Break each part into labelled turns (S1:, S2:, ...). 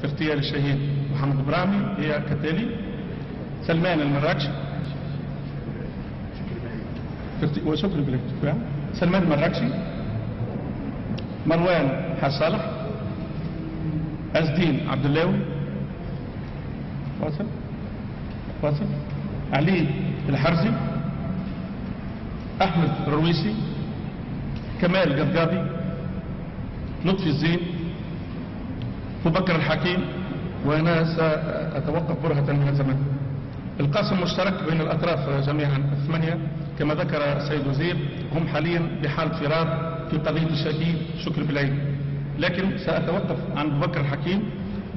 S1: في اغتيال الشهيد محمد برامي هي كالتالي سلمان المراكشي وشكرا بالك سلمان المراكشي. مروان حاج صالح. عبد اللاوي. واصل واصل علي الحرزي. أحمد الرويسي. كمال قذقابي لطفي الزين. ابو بكر الحكيم وأنا سأتوقف برهة من الزمن. القاسم مشترك بين الأطراف جميعا الثمانية. كما ذكر السيد وزير هم حاليا بحال فرار في قضية الشهيد شكر بالعيد لكن سأتوقف عن أبو بكر الحكيم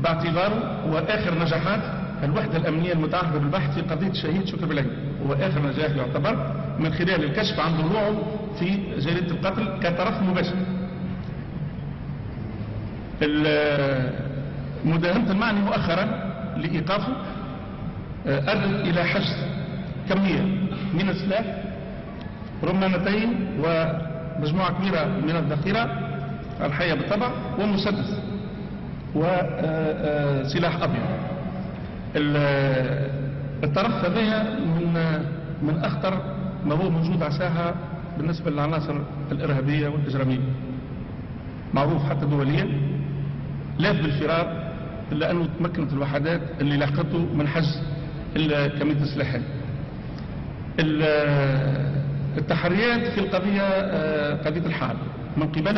S1: باعتباره هو آخر نجاحات الوحدة الأمنية المتعهدة بالبحث في قضية الشهيد شكر بالعيد هو آخر نجاح يعتبر من خلال الكشف عن ضلوعه في جريدة القتل كطرف مباشر. مداهمة المعني مؤخرا لإيقافه أدت إلى حجز كمية من السلاح رمانتين ومجموعة كبيرة من الذخيرة الحية بالطبع ومسدس وسلاح أبيض. الطرف هذا من من أخطر ما هو موجود على بالنسبة للعناصر الإرهابية والإجرامية. معروف حتى دوليا. لاف بالفرار إلا أنه تمكنت الوحدات اللي لاحقته من حجز كمية السلاحات التحريات في القضية قضية الحال. من قبل